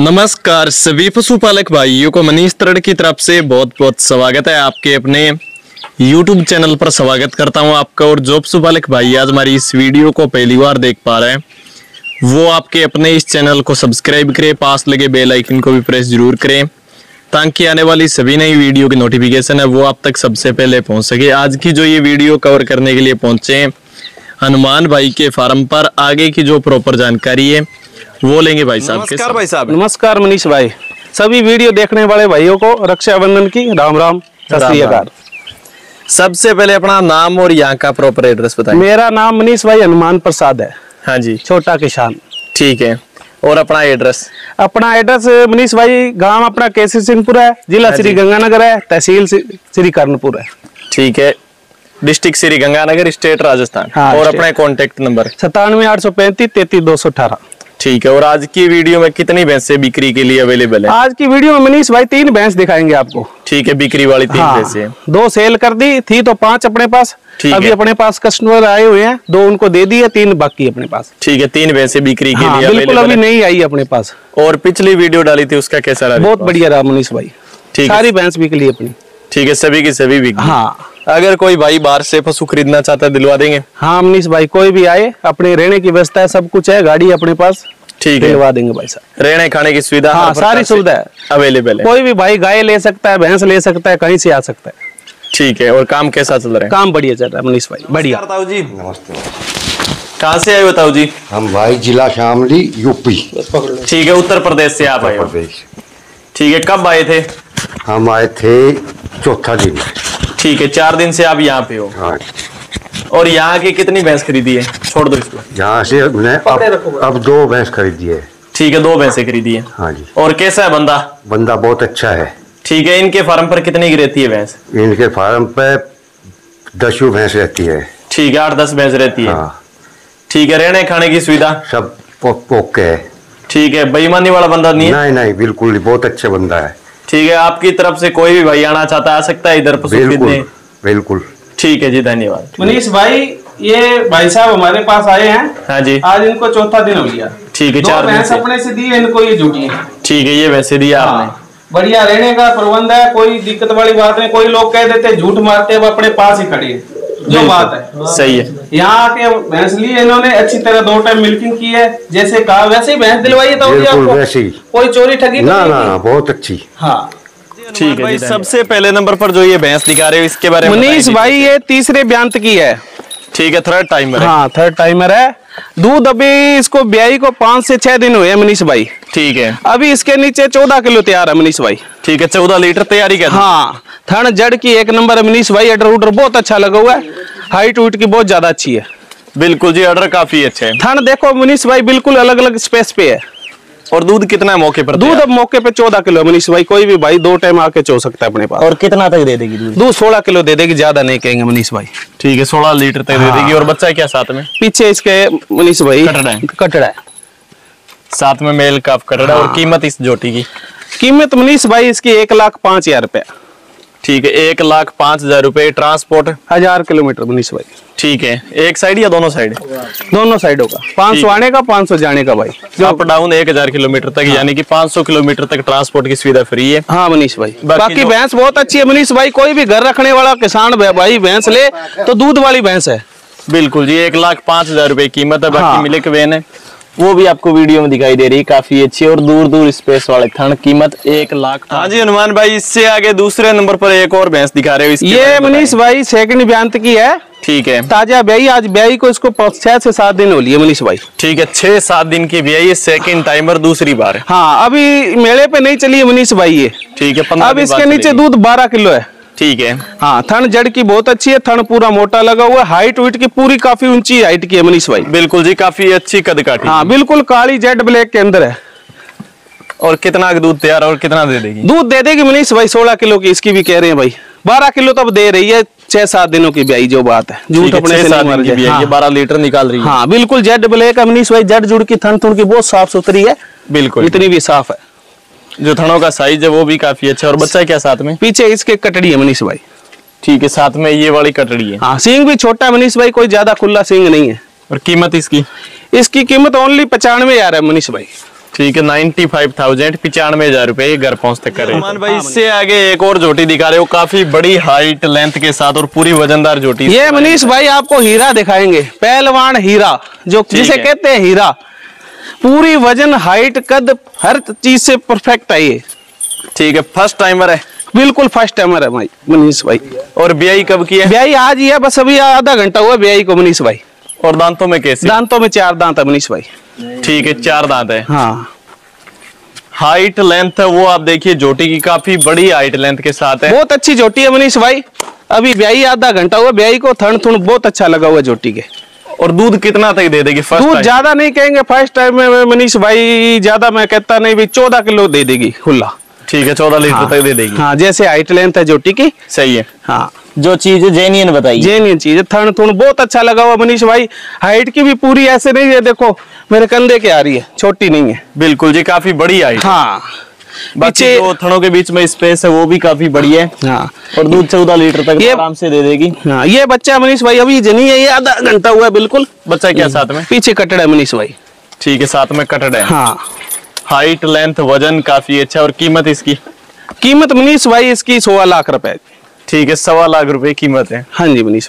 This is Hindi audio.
नमस्कार, सभी पशुपालक भाइयों को मनीष तरड़ की तरफ़ से बहुत बहुत स्वागत है आपके अपने YouTube चैनल पर स्वागत करता हूँ आपका और जो पशुपालक भाई आज हमारी इस वीडियो को पहली बार देख पा रहे हैं, वो आपके अपने इस चैनल को सब्सक्राइब करें, पास लगे बेल आइकन को भी प्रेस ज़रूर करें, ताकि आने वाली सभी नई वीडियो की नोटिफिकेशन है, वो आप तक सबसे पहले पहुँच सके। आज की जो ये वीडियो कवर करने के लिए पहुँचे हनुमान भाई के फार्म पर। आगे की जो प्रॉपर जानकारी है वो लेंगे भाई साहब नमस्कार भाई साहब। नमस्कार मनीष भाई। सभी वीडियो देखने वाले भाइयों को रक्षाबंधन की राम राम सत श्री राम राम। अकाल। सबसे पहले अपना नाम और यहाँ का प्रॉपर एड्रेस बताएँ मेरा नाम मनीष भाई हनुमान प्रसाद है। हाँ जी। छोटा किसान। ठीक है। और अपना एड्रेस अपना एड्रेस मनीष भाई गाँव अपना केसी सिंहपुर है जिला हाँ श्री गंगानगर है तहसील श्री कर्णपुर है। ठीक है। District Shri Ganganagar state Rajasthan. हाँ, और। अपना कॉन्टेक्ट नंबर सतानवे आठ सौ पैंतीस तैतीस दो सौ अठारह। ठीक है और आज की वीडियो में कितनी भैंसें बिक्री के लिए अवेलेबल है? आज की वीडियो में मनीष भाई तीन भैंस दिखाएँगे आपको। ठीक है बिक्री वाली तीन हाँ भैंसें। दो सेल कर दी थी तो पाँच अपने पास अभी अपने पास कस्टमर आए हुए हैं दो उनको दे दिए तीन बाकी अपने पास। ठीक है तीन भैंसें बिक्री के हाँ लिए बिल्कुल अभी नहीं आई अपने पास। और पिछली वीडियो डाली थी उसका कैसा रहा बहुत बढ़िया रहा मनीष भाई। ठीक है। सारी भैंस बिक ली अपनी। ठीक है सभी की सभी बिक हाँ। अगर कोई भाई बाहर से पशु खरीदना चाहता है दिलवा देंगे। हाँ मनीष भाई कोई भी आए अपने रहने की व्यवस्था है सब कुछ है गाड़ी अपने पास। ठीक है। दिलवा देंगे भाई साहब। रहने खाने की सुविधा हाँ, सारी सुविधा अवेलेबल है। कोई भी भाई गाय ले सकता है भैंस ले सकता है कहीं से आ सकता है। ठीक है और काम कैसा चल रहा है? काम बढ़िया चल रहा है मनीष भाई बढ़िया। जी नमस्ते। कहाँ से आए बताओ जी हम भाई जिला शामली यूपी। ठीक है उत्तर प्रदेश से आप आए प्रदेश। ठीक है कब आए थे? हम आए थे चौथा दिन। ठीक है चार दिन से आप यहाँ पे हो। हाँ। और यहाँ की कितनी भैंस खरीदी है? छोड़ दो इसको। यहाँ से हमने अब, अब दो भैंस खरीदी है। ठीक है दो भैंसें खरीदी है। हाँ जी। और कैसा है बंदा? बंदा बहुत अच्छा है। ठीक है इनके फार्म पर कितनी की रहती है भैंस? इनके फार्म पे दसों भैंस रहती है। ठीक है आठ दस भैंस रहती है। हाँ। ठीक है रहने खाने की सुविधा? सब ओके है। ठीक है बेईमानी वाला बंदा नहीं नहीं नहीं बिल्कुल नहीं बहुत अच्छा बंदा है। ठीक है आपकी तरफ़ से कोई भी भाई आना चाहता है आ सकता है इधर बिल्कुल बिल्कुल। ठीक है जी धन्यवाद। मनीष भाई ये भाई साहब हमारे पास आए हैं। हाँ जी। आज इनको चौथा दिन हो गया। ठीक है चार भैंस से। अपने से दी है इनको ये जुटी है। ठीक है ये वैसे दिया आपने। हाँ, बढ़िया रहने का प्रबंध है कोई दिक्कत वाली बात नहीं कोई लोग कह देते झूठ मारते हैं वो अपने पास ही खड़ी है। जो बात है। सही है। यहाँ आके भैंस ली इन्होंने अच्छी तरह दो टाइम मिल्किंग की है जैसे कहा वैसे ही भैंस दिलवाई है तो बिल्कुल आपको वैसे। ही कोई चोरी ठगी तो ना? ना, बहुत अच्छी। हाँ। ठीक है भाई सबसे पहले नंबर पर जो ये भैंस दिखा रहे हो इसके बारे में मनीष भाई ये तीसरे ब्यांत की है। ठीक है थर्ड टाइमर हाँ। थर्ड टाइमर है। दूध अभी इसको ब्याई को पाँच से छह दिन हुए हैं मनीष भाई। ठीक है। अभी इसके नीचे चौदह किलो तैयार है मनीष भाई। ठीक है चौदह लीटर तैयारी कर। हाँ थन जड़ की एक नंबर है मनीष भाई अडर उडर बहुत अच्छा लगा हुआ है। हाइट उइट की बहुत ज़्यादा अच्छी है। बिल्कुल जी ऑर्डर काफ़ी अच्छा है। थन देखो मनीष भाई बिल्कुल अलग अलग स्पेस पे है। और दूध कितना है मौके पर दूध अब मौके पे चौदह किलो मनीष भाई कोई भी भाई दो टाइम आके चो सकता है अपने पास। और कितना तक दे देगी दूध? दूध सोलह किलो दे देगी ज़्यादा नहीं कहेंगे मनीष भाई। ठीक है सोलह लीटर तक दे देगी। और बच्चा क्या साथ में? पीछे इसके मनीष भाई। कटड़ा है। है। साथ में मेल का कटड़ा और कीमत इस जोटी की? कीमत मनीष भाई इसकी एक लाख पाँच हज़ार रुपया। ठीक है एक लाख पाँच हज़ार रुपए ट्रांसपोर्ट हज़ार किलोमीटर मनीष भाई ठीक है एक साइड या दोनों साइड दोनों साइडों का पाँच सौ आने का पाँच सौ जाने का भाई। जो अप डाउन एक हज़ार किलोमीटर तक हाँ। यानी कि पाँच सौ किलोमीटर तक ट्रांसपोर्ट की सुविधा फ्री है। हाँ मनीष भाई। बाकी भैंस बहुत अच्छी है मनीष भाई। कोई भी घर रखने वाला किसान भाई भैंस ले तो दूध वाली भैंस है। बिल्कुल जी एक लाख पाँच हज़ार रूपए कीमत है बाकी हाँ। मिल्क वेन है। वो भी आपको वीडियो में दिखाई दे रही है काफ़ी अच्छी और दूर दूर स्पेस वाले थन कीमत एक लाख हाँ जी हनुमान भाई इससे आगे दूसरे नंबर पर एक और भैंस दिखा रहे हो ये मनीष भाई सेकंड ब्यांत की है। ठीक है। ताज़ा ब्याई आज ब्याई को इसको छह से सात दिन हो लिए मनीष भाई। ठीक है छह सात दिन की ब्याई है सेकंड टाइमर दूसरी बार। हाँ अभी मेले पे नहीं चली है मनीष भाई ये। ठीक है अब इसके नीचे दूध बारह किलो है। ठीक है। हाँ थन जड़ की बहुत अच्छी है थन पूरा मोटा लगा हुआ है हाइट उइट की पूरी काफ़ी ऊँची हाइट की है मनीष भाई। बिल्कुल जी काफ़ी अच्छी कद काटी हाँ बिल्कुल काली जेड ब्लैक के अंदर है। और कितना दूध तैयार और कितना दे देगी? दूध दे देगी मनीष भाई सोलह किलो की इसकी भी कह रहे हैं भाई। बारह किलो तो अब दे रही है छह सात दिनों की ब्याई जो बात है। झूठ अपने से नहीं है ये बारह लीटर निकाल रही है। हाँ बिल्कुल जेड ब्लैक मनीष भाई जेड जुड़ की थन थुड़ की बहुत साफ़ सुथरी है। बिल्कुल। इतनी भी साफ़ है। जो थनों का साइज़ है वो भी काफ़ी अच्छा और बच्चा क्या साथ में? पीछे इसके कटड़ी है मनीष भाई। ठीक है साथ में ये वाली कटड़ी है। हाँ सींग भी छोटा है मनीष भाई कोई ज़्यादा खुला सींग नहीं है। और कीमत इसकी? इसकी कीमत ओनली पचानवे हज़ार है मनीष भाई। ठीक है नाइन्टी फाइव थाउज़ेंड पिचानवे हज़ार रुपए ये घर पहुँचते करे मान भाई इससे आगे एक और जोटी दिखा रहे हो काफ़ी बड़ी हाइट लेंथ के साथ और पूरी वजनदार जोटी। ये मनीष भाई आपको हीरा दिखाएँगे पहलवान हीरा जो जिसे है। कहते हैं हीरा। पूरी वज़न हाइट कद हर चीज़ से परफेक्ट आई है ठीक है फ़र्स्ट टाइमर है। बिल्कुल फ़र्स्ट टाइमर है भाई मनीष भाई। और ब्याई कब की है? ब्याई आज ही है बस अभी आधा घंटा हुआ ब्याई को मनीष भाई। और दांतों में कैसे? दांतों में चार दांत है मनीष भाई। ठीक है चार दांत है। हाँ। हाइट लेंथ है वो आप देखिए जोटी की काफ़ी बड़ी हाइट लेंथ के साथ है। बहुत अच्छी जोटी है मनीष भाई। अभी ब्याई आधा घंटा हुआ ब्याई को थन थुन बहुत अच्छा लगा हुआ जोटी के। और दूध कितना तक दे देगी फ़र्स्ट दूध ज़्यादा नहीं कहेंगे फ़र्स्ट टाइम में मनीष भाई ज़्यादा मैं कहता नहीं भी चौदह किलो दे देगी खुला ठीक है चौदह लीटर तक दे देगी। हाँ जैसे हाइट लेंथ है जोटी की। सही है। हाँ। जो चीज़ जेन्यन बताइए। जेन्यन चीज़ है थन थुन बहुत अच्छा लगा हुआ मनीष भाई। हाइट की भी पूरी ऐसे नहीं है देखो मेरे कंधे के आ रही है छोटी नहीं है। बिल्कुल जी काफ़ी बड़ी हाइट हाँ। पीछे जो थनों के बीच में स्पेस है वो भी काफ़ी बड़ी है। हाँ। और दूध चौदह लीटर तक ये- आराम से दे देगी। हाँ ये बच्चा मनीष भाई अभी जनी है ये आधा घंटा हुआ है बिल्कुल। बच्चा क्या साथ में? पीछे कटड़ा है मनीष भाई। ठीक है साथ में कटड़ है। हाँ। हाइट लेंथ वज़न काफ़ी अच्छा और कीमत इसकी? कीमत मनीष भाई इसकी सोलह लाख रुपए। ठीक है सवा लाख रुपए कीमत है। हाँ जी मनीष।